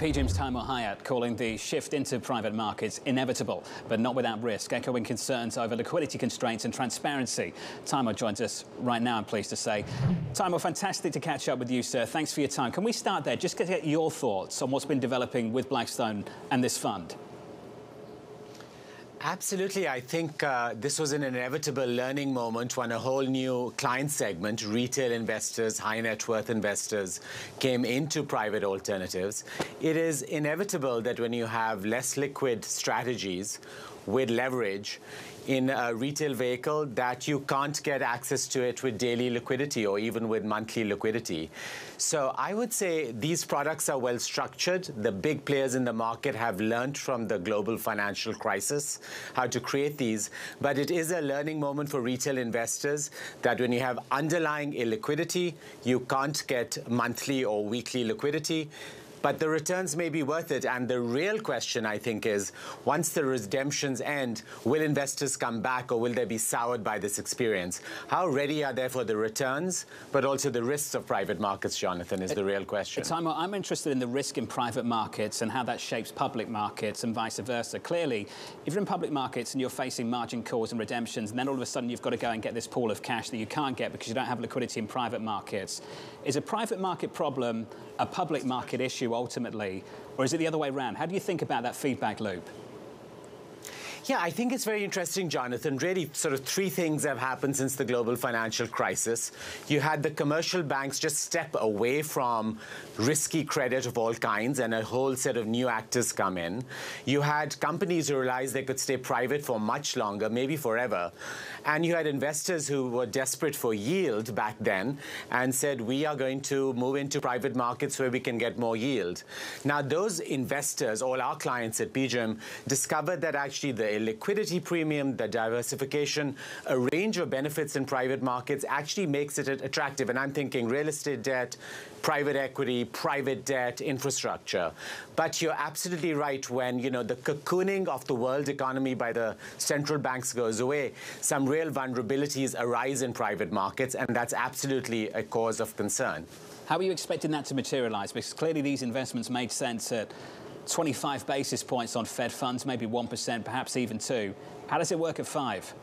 PGIM's Taimur Hyat calling the shift into private markets inevitable, but not without risk, echoing concerns over liquidity constraints and transparency. Taimur joins us right now, I'm pleased to say. Taimur, fantastic to catch up with you, sir. Thanks for your time. Can we start there? Just get your thoughts on what's been developing with Blackstone and this fund. Absolutely. I think uh, this was an inevitable learning moment when a whole new client segment, retail investors, high net worth investors, came into private alternatives. It is inevitable that when you have less liquid strategies with leverage, in a retail vehicle that you can't get access to it with daily liquidity or even with monthly liquidity. So I would say these products are well structured. The big players in the market have learned from the global financial crisis how to create these. But it is a learning moment for retail investors that when you have underlying illiquidity, you can't get monthly or weekly liquidity but the returns may be worth it. And the real question, I think, is once the redemptions end, will investors come back or will they be soured by this experience? How ready are they for the returns, but also the risks of private markets, Jonathan, is the real question. Taimur, I'm interested in the risk in private markets and how that shapes public markets and vice versa. Clearly, if you're in public markets and you're facing margin calls and redemptions, and then all of a sudden you've got to go and get this pool of cash that you can't get because you don't have liquidity in private markets, is a private market problem a public market issue ultimately, or is it the other way around? How do you think about that feedback loop? Yeah, I think it's very interesting, Jonathan. Really, sort of three things have happened since the global financial crisis. You had the commercial banks just step away from risky credit of all kinds, and a whole set of new actors come in. You had companies who realized they could stay private for much longer, maybe forever. And you had investors who were desperate for yield back then and said, we are going to move into private markets where we can get more yield. Now, those investors, all our clients at PGIM, discovered that actually the liquidity premium, the diversification, a range of benefits in private markets actually makes it attractive. And I'm thinking real estate debt, private equity, private debt, infrastructure. But you're absolutely right when, you know, the cocooning of the world economy by the central banks goes away, some real vulnerabilities arise in private markets, and that's absolutely a cause of concern. How are you expecting that to materialize? Because clearly these investments made sense at 25 basis points on Fed funds, maybe 1%, perhaps even 2 How does it work at 5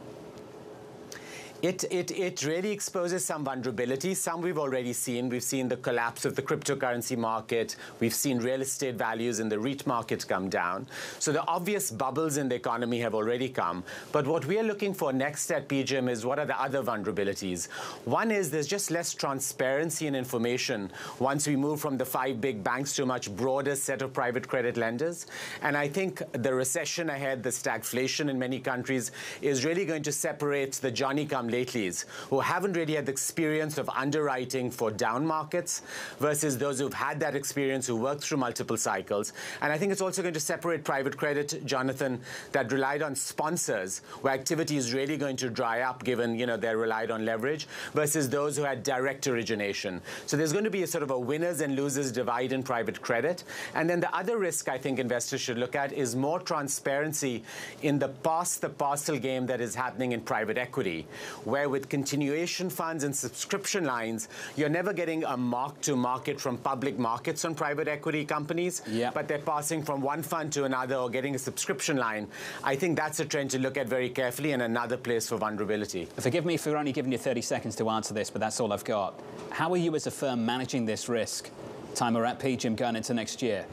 it, it, it really exposes some vulnerability. Some we've already seen. We've seen the collapse of the cryptocurrency market. We've seen real estate values in the REIT market come down. So the obvious bubbles in the economy have already come. But what we are looking for next at PGIM is what are the other vulnerabilities? One is there's just less transparency and information once we move from the five big banks to a much broader set of private credit lenders. And I think the recession ahead, the stagflation in many countries, is really going to separate the Johnny come come latelys who haven't really had the experience of underwriting for down markets versus those who've had that experience who worked through multiple cycles. And I think it's also going to separate private credit, Jonathan, that relied on sponsors where activity is really going to dry up given, you know, they're relied on leverage versus those who had direct origination. So there's going to be a sort of a winners and losers divide in private credit. And then the other risk I think investors should look at is more transparency in the past the parcel game that is happening in private equity, where with continuation funds and subscription lines, you're never getting a mark to market from public markets on private equity companies, yep. but they're passing from one fund to another or getting a subscription line. I think that's a trend to look at very carefully and another place for vulnerability. Forgive me for only giving you 30 seconds to answer this, but that's all I've got. How are you as a firm managing this risk? Taimur at PGIM going into next year?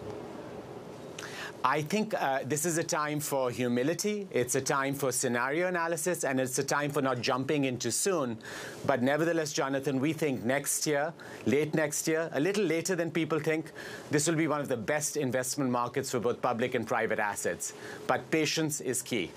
I think uh, this is a time for humility. It's a time for scenario analysis, and it's a time for not jumping into soon. But nevertheless, Jonathan, we think next year, late next year, a little later than people think, this will be one of the best investment markets for both public and private assets. But patience is key.